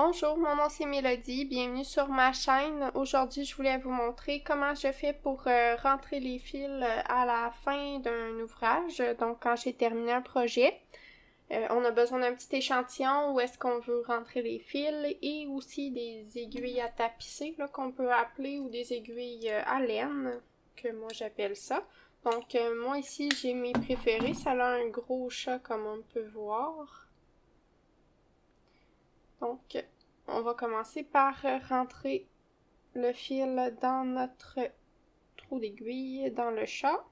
Bonjour, mon nom c'est Mélodie, bienvenue sur ma chaîne. Aujourd'hui, je voulais vous montrer comment je fais pour euh, rentrer les fils euh, à la fin d'un ouvrage, donc quand j'ai terminé un projet. Euh, on a besoin d'un petit échantillon où est-ce qu'on veut rentrer les fils et aussi des aiguilles à tapisser qu'on peut appeler ou des aiguilles à laine, que moi j'appelle ça. Donc moi ici j'ai mes préférés, ça a un gros chat comme on peut voir. Donc, on va commencer par rentrer le fil dans notre trou d'aiguille, dans le chat.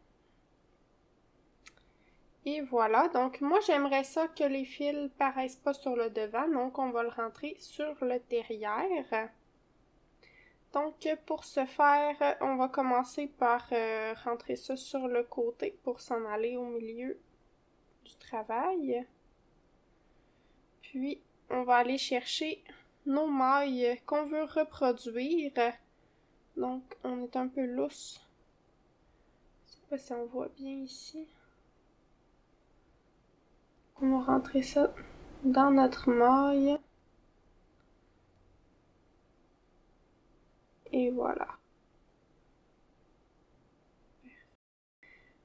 Et voilà, donc moi j'aimerais ça que les fils paraissent pas sur le devant, donc on va le rentrer sur le derrière. Donc pour ce faire, on va commencer par euh, rentrer ça sur le côté pour s'en aller au milieu du travail. Puis on va aller chercher nos mailles qu'on veut reproduire. Donc, on est un peu lousse. Je sais pas si on voit bien ici. On va rentrer ça dans notre maille. Et voilà.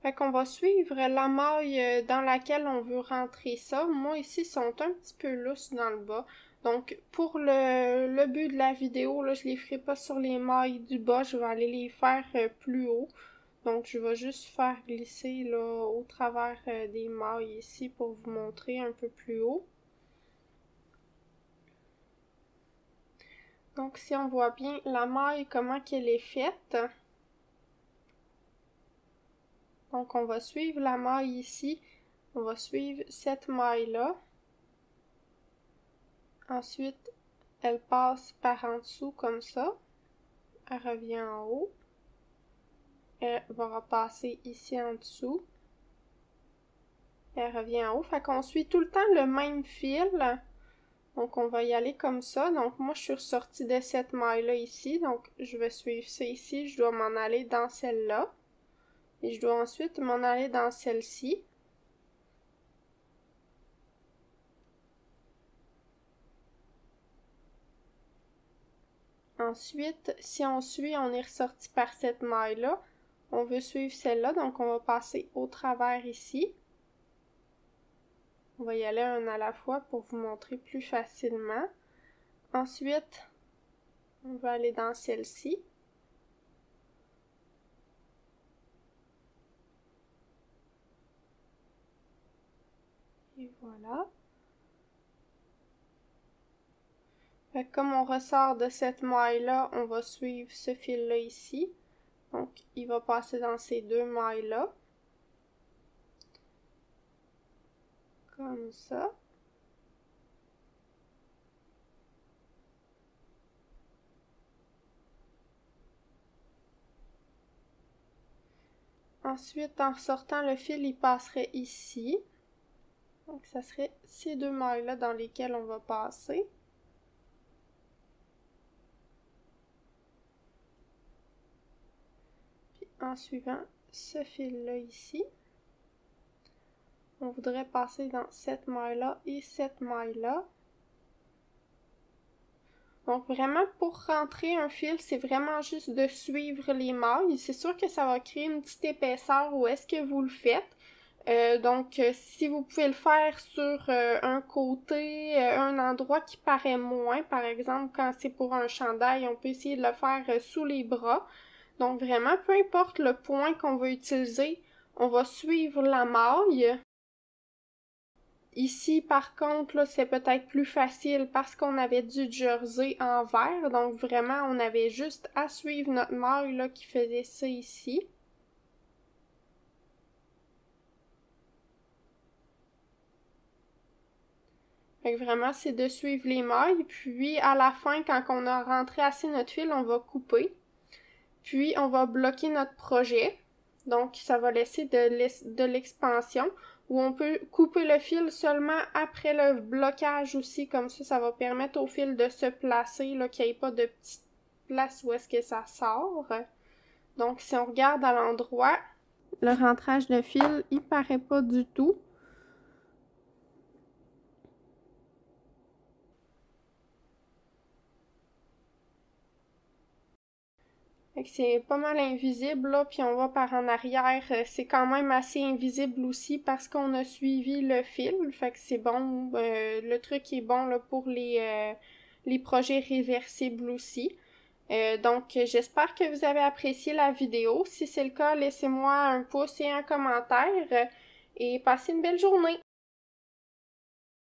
Fait qu'on va suivre la maille euh, dans laquelle on veut rentrer ça. Moi, ici, sont un petit peu lousses dans le bas. Donc, pour le, but de la vidéo, là, je les ferai pas sur les mailles du bas. Je vais aller les faire euh, plus haut. Donc, je vais juste faire glisser là, au travers euh, des mailles ici pour vous montrer un peu plus haut. Donc, si on voit bien la maille, comment qu'elle est faite. Donc, on va suivre la maille ici. On va suivre cette maille-là. Ensuite, elle passe par en dessous comme ça. Elle revient en haut. Elle va repasser ici en dessous. Elle revient en haut. Fait qu'on suit tout le temps le même fil. Donc, on va y aller comme ça. Donc, moi, je suis ressortie de cette maille-là ici. Donc, je vais suivre ça ici. Je dois m'en aller dans celle-là. Et je dois ensuite m'en aller dans celle-ci. Ensuite, si on suit, on est ressorti par cette maille-là. On veut suivre celle-là, donc on va passer au travers ici. On va y aller un à la fois pour vous montrer plus facilement. Ensuite, on va aller dans celle-ci. Voilà. comme on ressort de cette maille-là, on va suivre ce fil-là ici. Donc, il va passer dans ces deux mailles-là. Comme ça. Ensuite, en sortant le fil, il passerait ici. Donc, ça serait ces deux mailles-là dans lesquelles on va passer. Puis en suivant ce fil-là ici, on voudrait passer dans cette maille-là et cette maille-là. Donc vraiment, pour rentrer un fil, c'est vraiment juste de suivre les mailles. C'est sûr que ça va créer une petite épaisseur où est-ce que vous le faites. Euh, donc, euh, si vous pouvez le faire sur euh, un côté, un endroit qui paraît moins, par exemple, quand c'est pour un chandail, on peut essayer de le faire sous les bras. Donc, vraiment, peu importe le point qu'on va utiliser, on va suivre la maille. Ici, par contre, c'est peut-être plus facile parce qu'on avait du jersey en vert. Donc, vraiment, on avait juste à suivre notre maille qui faisait ça ici. Fait que vraiment, c'est de suivre les mailles. Puis, à la fin, quand on a rentré assez notre fil, on va couper. Puis, on va bloquer notre projet. Donc, ça va laisser de l'expansion. Ou on peut couper le fil seulement après le blocage aussi. Comme ça, ça va permettre au fil de se placer, là, qu'il n'y ait pas de petite place où est-ce que ça sort. Donc, si on regarde à l'endroit, le rentrage de fil, il paraît pas du tout. C'est pas mal invisible, là, puis on va par en arrière. Euh, c'est quand même assez invisible aussi parce qu'on a suivi le fil. Fait que c'est bon. Euh, le truc est bon là, pour les, euh, les projets réversibles aussi. donc, j'espère que vous avez apprécié la vidéo. Si c'est le cas, laissez-moi un pouce et un commentaire. Et passez une belle journée.